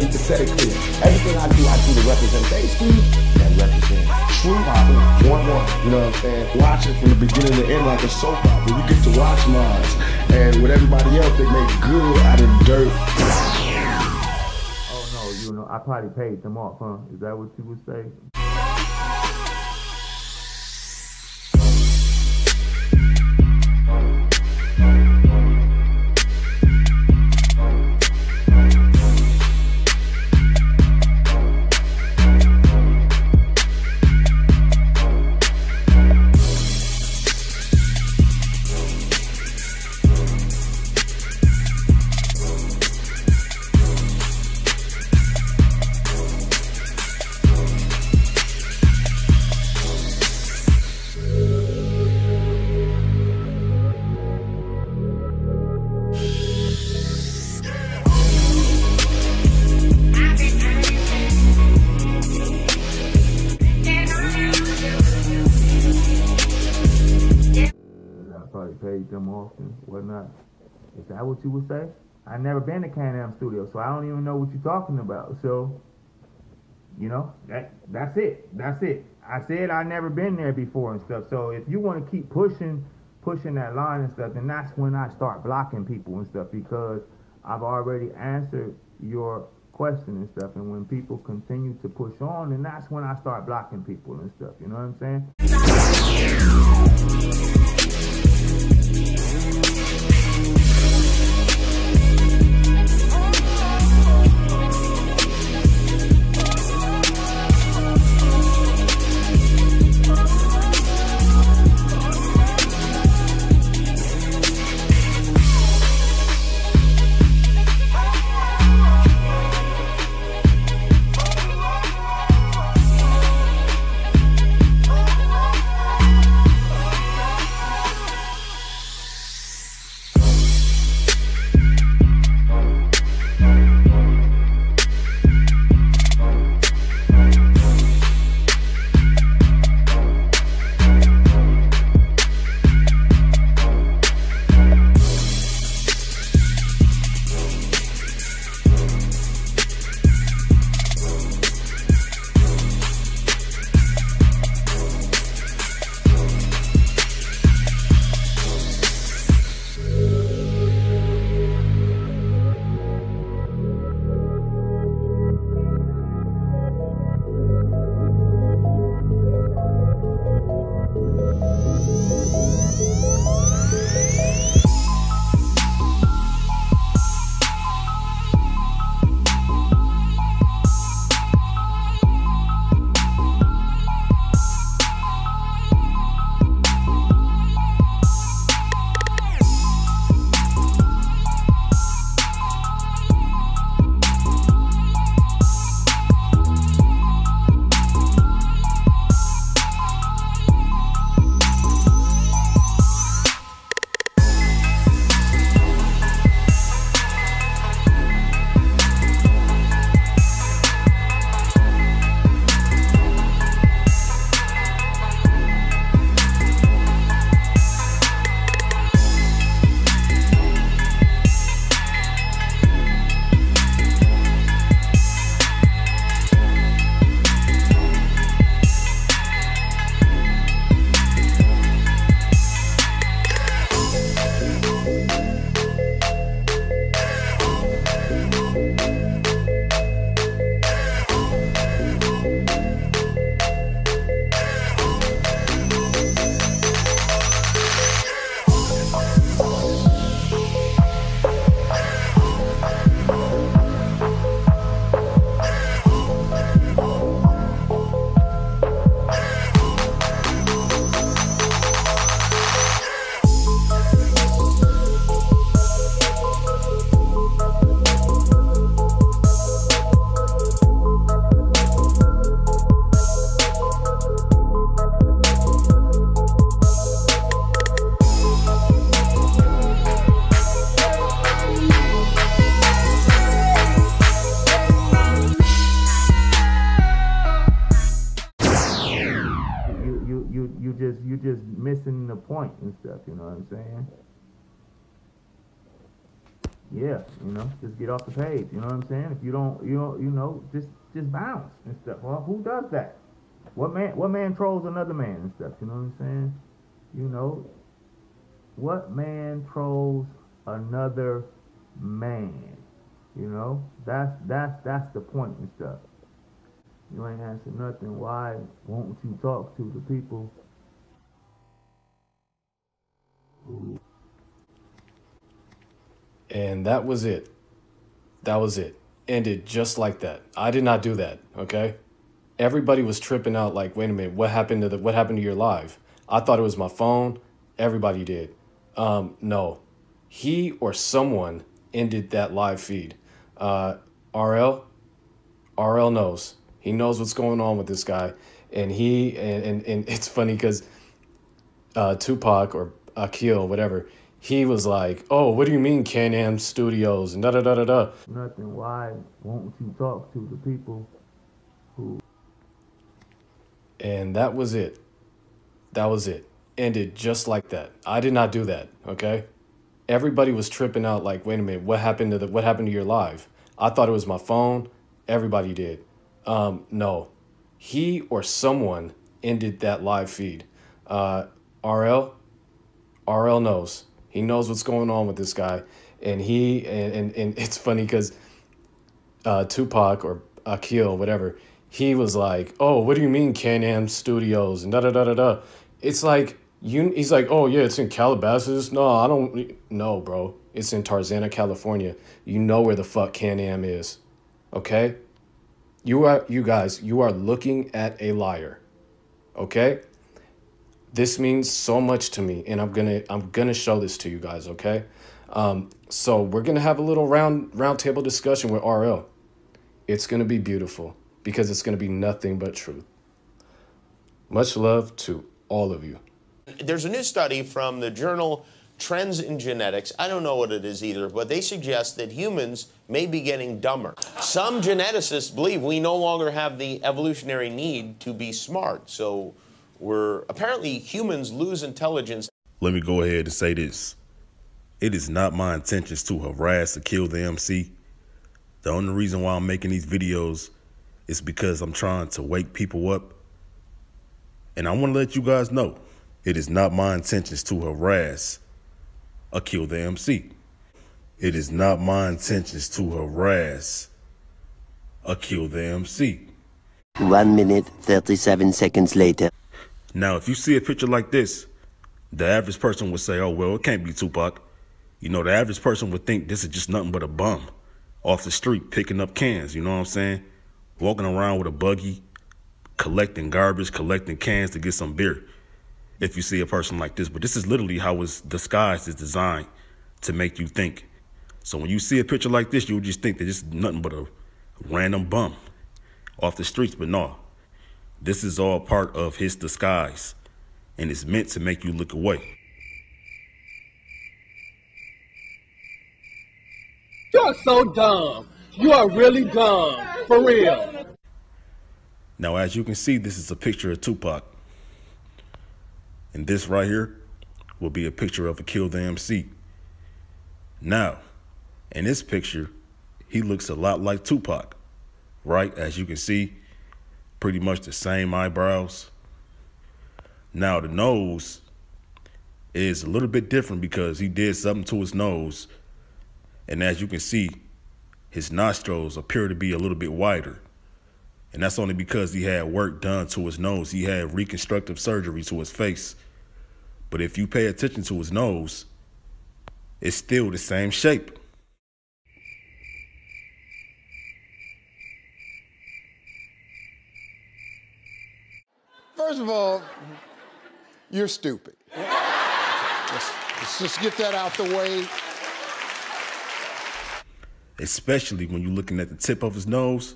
synthetically. Everything I do, I do to represent Street. That represent true opera. One more, you know what I'm saying? Watch it from the beginning to end like a soap opera. You get to watch mine. And with everybody else, they make good out of dirt. Oh no, you know, I probably paid them off, huh? Is that what you would say? Paid them off and whatnot. Is that what you would say? I never been to Can-Am Studio, so I don't even know what you're talking about. So, you know, that that's it. That's it. I said I never been there before and stuff. So if you want to keep pushing, pushing that line and stuff, then that's when I start blocking people and stuff because I've already answered your question and stuff. And when people continue to push on, then that's when I start blocking people and stuff. You know what I'm saying? Just missing the point and stuff. You know what I'm saying? yeah, you know, just get off the page. You know what I'm saying? If you don't, you know, you know, just just bounce and stuff. Well, who does that? What man? What man trolls another man and stuff? You know what I'm saying? You know, what man trolls another man? You know, that's that's that's the point and stuff. You ain't answering nothing. Why won't you talk to the people? And that was it. That was it. Ended just like that. I did not do that, okay? Everybody was tripping out like, wait a minute, what happened to the what happened to your live? I thought it was my phone. Everybody did. Um, no. He or someone ended that live feed. Uh, RL, RL knows. He knows what's going on with this guy. And he and and, and it's funny because uh, Tupac or Akil, whatever, he was like, "Oh, what do you mean Can-Am Studios and da da da da da." Nothing. Why won't you talk to the people who? And that was it. That was it. Ended just like that. I did not do that. Okay. Everybody was tripping out like, wait a minute, what happened to the what happened to your live? I thought it was my phone. Everybody did. Um, no, he or someone ended that live feed. Uh, RL, RL knows. He knows what's going on with this guy, and he and and, and it's funny because uh, Tupac or Akil, whatever, he was like, "Oh, what do you mean Can-Am Studios and da da da da da?" It's like you. He's like, "Oh yeah, it's in Calabasas." No, I don't. No, bro, it's in Tarzana, California. You know where the fuck Can-Am is, okay? You are you guys. You are looking at a liar, okay? This means so much to me and i'm gonna i'm gonna show this to you guys okay um, so we're gonna have a little round round table discussion with rl it's gonna be beautiful because it's gonna be nothing but truth much love to all of you There's a new study from the journal Trends in Genetics. I don't know what it is either, but they suggest that humans may be getting dumber. Some geneticists believe we no longer have the evolutionary need to be smart. So we're apparently humans lose intelligence. Let me go ahead and say this. It is not my intentions to harass Akil the MC. The only reason why I'm making these videos is because I'm trying to wake people up. And I want to let you guys know it is not my intentions to harass Akil the MC. It is not my intentions to harass Akil the MC. One minute, 37 seconds later. Now, if you see a picture like this, the average person would say, oh, well, it can't be Tupac. You know, the average person would think this is just nothing but a bum off the street picking up cans, you know what I'm saying? Walking around with a buggy, collecting garbage, collecting cans to get some beer. If you see a person like this, but this is literally how it's disguised, is designed to make you think. So when you see a picture like this, you'll just think that it's nothing but a random bum off the streets. But no, this is all part of his disguise, and it's meant to make you look away. You're so dumb. You are really dumb. For real. Now, as you can see, this is a picture of Tupac. And this right here will be a picture of Akil the MC. Now, in this picture, he looks a lot like Tupac, right? As you can see, pretty much the same eyebrows. Now, the nose is a little bit different because he did something to his nose. And as you can see, his nostrils appear to be a little bit wider. And that's only because he had work done to his nose. He had reconstructive surgery to his face. But if you pay attention to his nose, it's still the same shape. First of all, you're stupid. let's, let's just get that out the way. Especially when you're looking at the tip of his nose,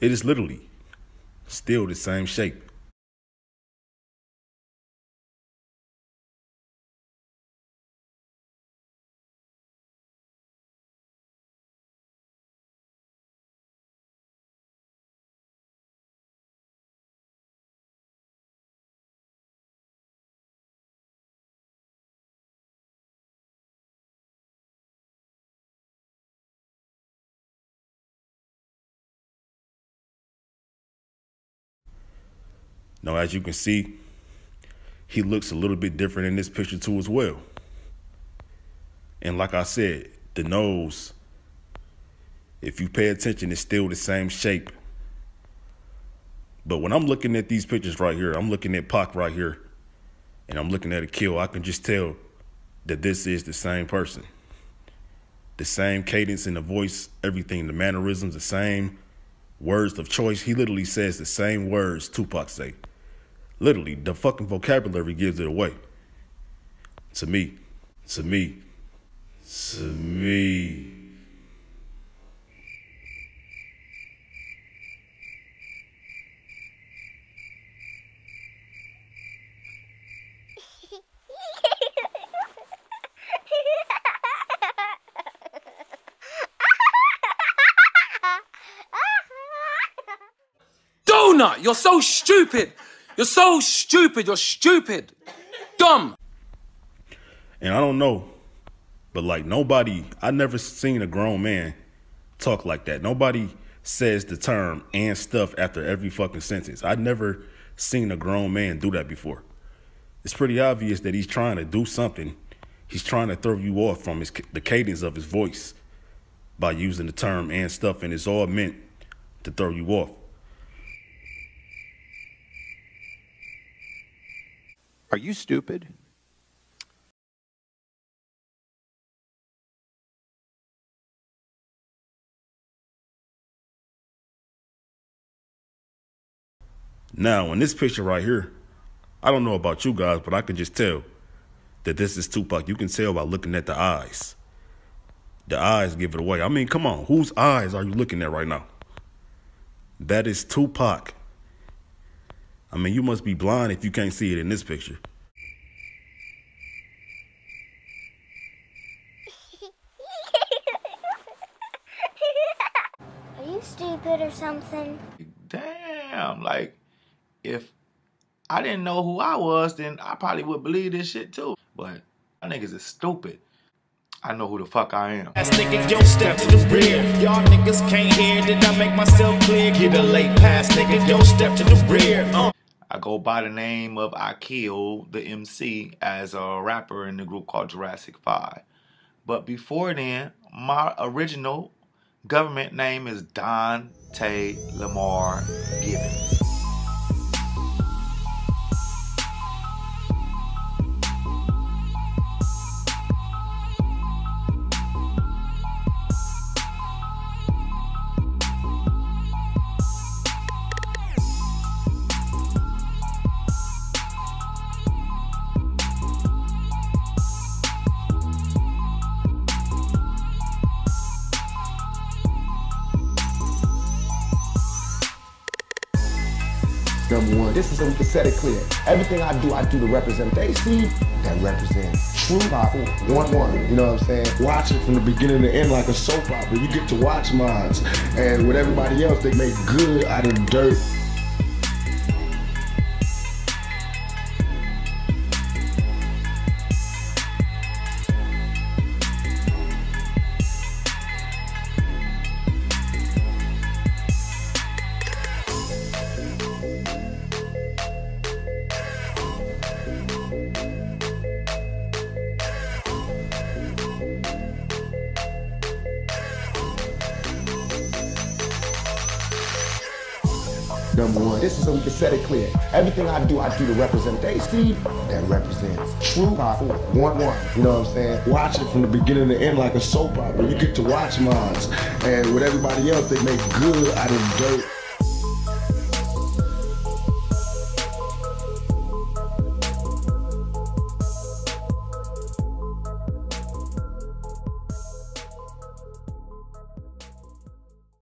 it is literally still the same shape. Now, as you can see, he looks a little bit different in this picture too as well. And like I said, the nose, if you pay attention, it's still the same shape. But when I'm looking at these pictures right here, I'm looking at Pac right here, and I'm looking at Akil, I can just tell that this is the same person. The same cadence in the voice, everything, the mannerisms, the same words of choice. He literally says the same words Tupac say. Literally, the fucking vocabulary gives it away. To me, to me, to me. Donut, you're so stupid. You're so stupid. You're stupid. Dumb. And I don't know, but like nobody, I never seen a grown man talk like that. Nobody says the term and stuff after every fucking sentence. I never seen a grown man do that before. It's pretty obvious that he's trying to do something. He's trying to throw you off from his the cadence of his voice by using the term and stuff, and it's all meant to throw you off. Are you stupid? Now, in this picture right here, I don't know about you guys, but I can just tell that this is Tupac. You can tell by looking at the eyes. The eyes give it away. I mean, come on, whose eyes are you looking at right now? That is Tupac. I mean, you must be blind if you can't see it in this picture. Are you stupid or something? Damn, like if I didn't know who I was, then I probably would believe this shit too. But my niggas is stupid. I know who the fuck I am. Ass nigga, yo, step to the rear. Y'all niggas can't hear. Did I make myself clear? Get a late pass, nigga, yo, step to the rear. Uh. I go by the name of Akil, the MC, as a rapper in the group called Jurassic 5. But before then, my original government name is Dante Lamar Givens. This is so we can set it clear. Everything I do, I do to represent. They see that represents true powerful one one. You know what I'm saying? Watch it from the beginning to end like a soap opera. You get to watch mines, and with everybody else, they make good out of dirt. Number one, this is so we can set it clear. Everything I do, I do to represent. They see that represents true powerful one one. You know what I'm saying? Watch it from the beginning to end like a soap opera. You get to watch mines, and with everybody else, they make good out of dirt.